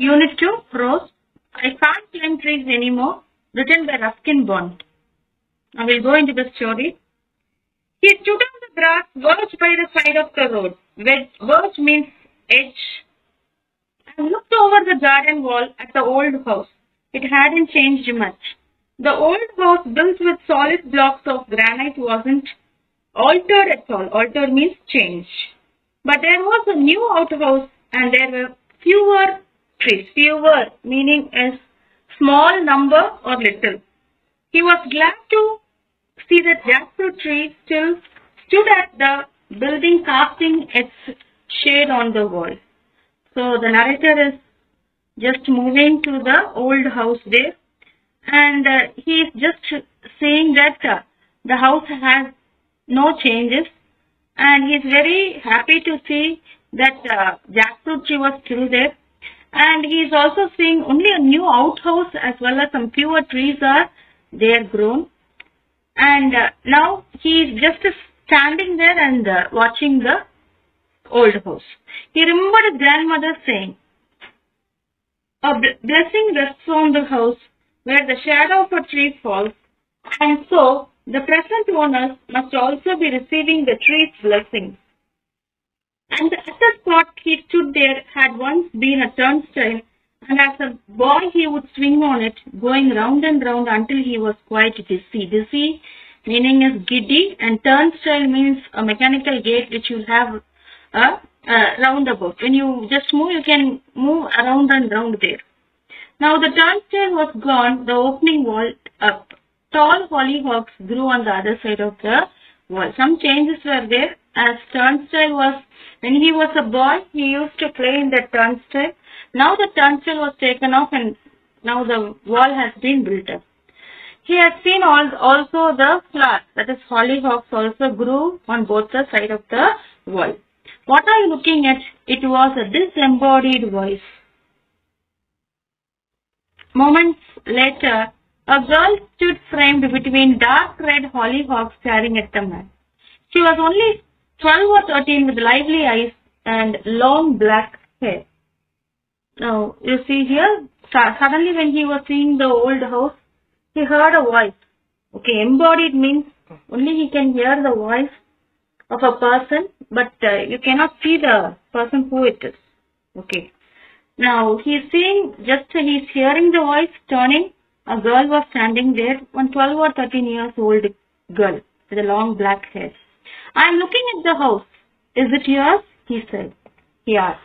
Unit 2, Prose. I can't climb trees anymore, written by Ruskin Bond. I will go into the story. He stood on the grass, verged by the side of the road. Verge verge means edge. And looked over the garden wall at the old house. It hadn't changed much. The old house built with solid blocks of granite wasn't altered at all. Altered means change. But there was a new outhouse and there were fewer Fewer meaning is small number or little. He was glad to see that jackfruit tree still stood at the building casting its shade on the wall. So the narrator is just moving to the old house there and uh, he is just saying that uh, the house has no changes and he is very happy to see that uh, jackfruit tree was still there and he is also seeing only a new outhouse as well as some fewer trees are there grown and uh, now he is just standing there and uh, watching the old house. He remembered his grandmother saying, a blessing rests on the house where the shadow of a tree falls, and so the present owners must also be receiving the tree's blessings. And at the spot he stood there had once been a turnstile, and as a boy he would swing on it, going round and round until he was quite dizzy. Dizzy meaning is giddy, and turnstile means a mechanical gate which you have uh, uh, a, a roundabout. When you just move, you can move around and round there. Now the turnstile was gone, the opening wall up. Tall hollyhocks grew on the other side of the wall. Some changes were there as turnstile was, when he was a boy, he used to play in the turnstile. Now the turnstile was taken off and now the wall has been built up. He had seen also the flowers, that is hollyhocks also grew on both the side of the wall. What are you looking at? It was a disembodied voice. Moments later, a girl stood framed between dark red hollyhocks staring at the man. She was only 12 or 13 with lively eyes and long black hair. Now, you see here, suddenly when he was seeing the old house, he heard a voice. Okay, embodied means only he can hear the voice of a person, but uh, you cannot see the person who it is. Okay. Now, he is seeing, just he is hearing the voice, turning, a girl was standing there, one 12 or 13 years old girl with a long black hair. I am looking at the house. Is it yours? He said. He asked.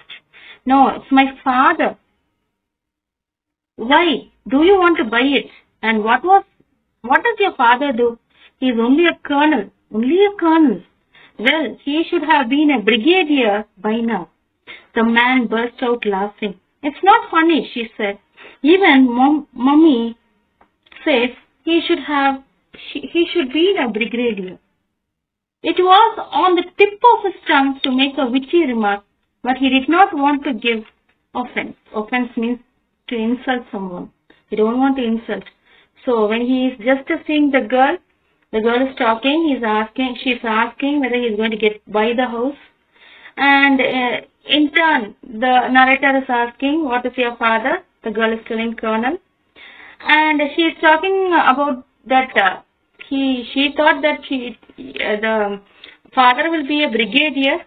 No, it's my father. Why? Do you want to buy it? And what was, what does your father do? He's only a colonel. Only a colonel. Well, he should have been a brigadier by now. The man burst out laughing. It's not funny, she said. Even mom, mommy says he should have, he should be a brigadier. It was on the tip of his tongue to make a witty remark, but he did not want to give offense. Offense means to insult someone. He don't want to insult. So when he is just seeing the girl, the girl is talking, he's asking, she's asking whether he's going to get buy the house. And uh, in turn, the narrator is asking, what is your father? The girl is telling colonel. And she is talking about that uh, he, she thought that she, uh, the father will be a brigadier,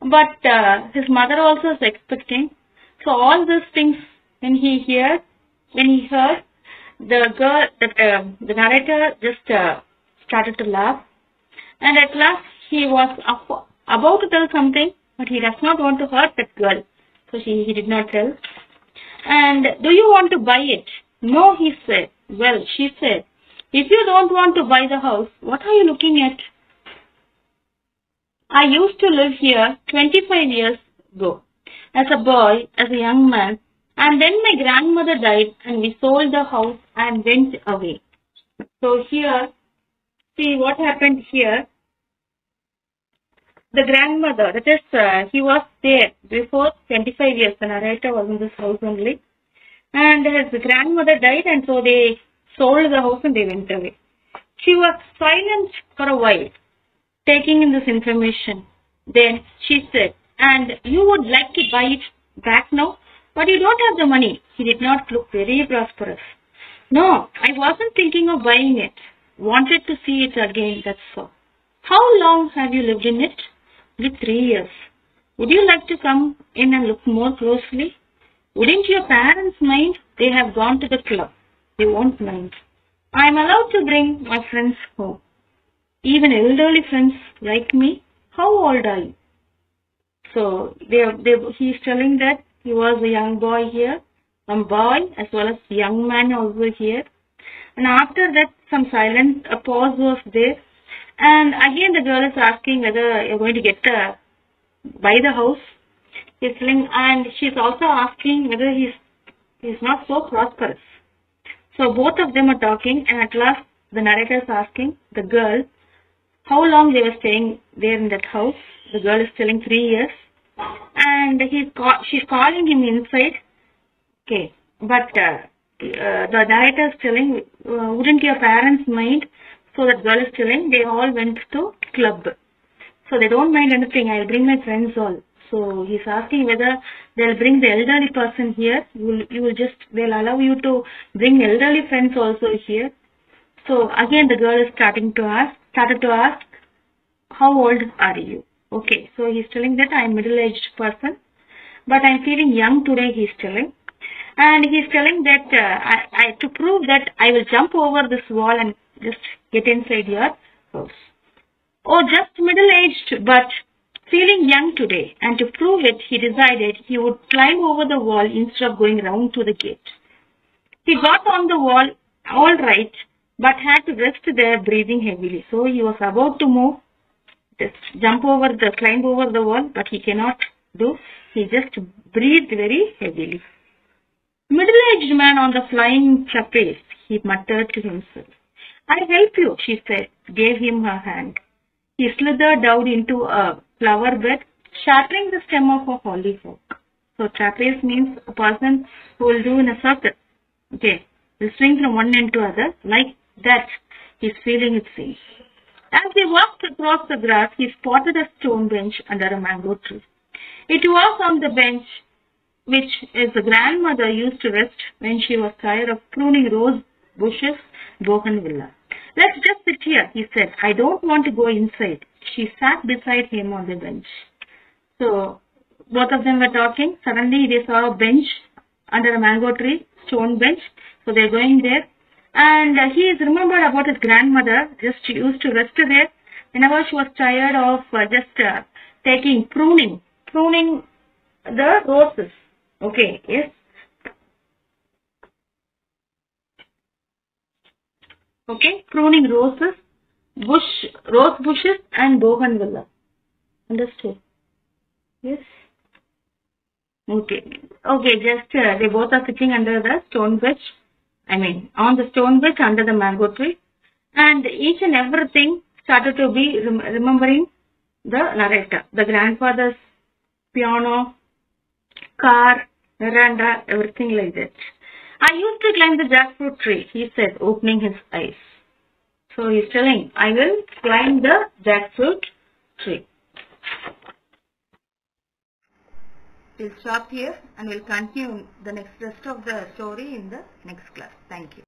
but uh, his mother also is expecting. So all these things, when he heard, when he heard, the girl, the, uh, the narrator just uh, started to laugh. And at last he was about to tell something, but he does not want to hurt that girl. So she, he did not tell. And do you want to buy it? No, he said. Well, she said, if you don't want to buy the house, what are you looking at? I used to live here 25 years ago. As a boy, as a young man, and then my grandmother died and we sold the house and went away. So here, see what happened here. The grandmother, that is, uh, he was there before 25 years. The narrator was in this house only. And his grandmother died and so they sold the house and they went away. She was silent for a while, taking in this information. Then she said, and you would like to buy it back now? But you don't have the money. He did not look very prosperous. No, I wasn't thinking of buying it. Wanted to see it again, that's all. How long have you lived in it? With three years. Would you like to come in and look more closely? Wouldn't your parents mind? They have gone to the club. They won't mind. I am allowed to bring my friends home. Even elderly friends like me. How old are you? So they, they, he's telling that he was a young boy here, some boy as well as young man also here. And after that, some silent a pause was there. And again, the girl is asking whether you're going to get the buy the house. He's telling, and she's also asking whether he's he's not so prosperous. So both of them are talking, and at last the narrator is asking the girl how long they were staying there in that house. The girl is telling three years, and he's call, she's calling him inside. Okay, but uh, uh, the narrator is telling, uh, wouldn't your parents mind? So that girl is telling they all went to club. So they don't mind anything. I'll bring my friends all. So he's asking whether they'll bring the elderly person here. You will, you will just, they'll allow you to bring elderly friends also here. So again the girl is starting to ask, started to ask, how old are you? Okay, so he's telling that I'm middle-aged person, but I'm feeling young today, he's telling. And he's telling that uh, I, I, to prove that I will jump over this wall and just get inside your house. Oh, just middle-aged, but feeling young today. And to prove it, he decided he would climb over the wall instead of going round to the gate. He got on the wall all right, but had to rest there breathing heavily. So he was about to move, just jump over the, climb over the wall, but he cannot do. He just breathed very heavily. Middle-aged man on the flying trapeze, he muttered to himself. I'll help you, she said, gave him her hand. He slithered down into a flower bed, shattering the stem of a hollyhock. So trapeze means a person who will do in a circle. Okay, will swing from one end to other. Like that, he's feeling it seems. As he walked across the grass, he spotted a stone bench under a mango tree. It was on the bench which his grandmother used to rest when she was tired of pruning rose bushes, bougainvillea. Let's just sit here, he said. I don't want to go inside. She sat beside him on the bench. So, both of them were talking. Suddenly, they saw a bench under a mango tree, stone bench. So, they're going there. And uh, he is remembered about his grandmother, just she used to rest there whenever she was tired of uh, just uh, taking pruning, pruning the roses. Okay, yes. Okay, pruning roses, bush, rose bushes and bougainvillea. Understood? Yes. Okay. Okay, just uh, they both are sitting under the stone bench. I mean, on the stone bench under the mango tree. And each and everything started to be rem remembering the narrator. The grandfather's piano, car, veranda, everything like that. I used to climb the jackfruit tree, he said, opening his eyes. So he's telling, I will climb the jackfruit tree. We'll stop here and we'll continue the next rest of the story in the next class. Thank you.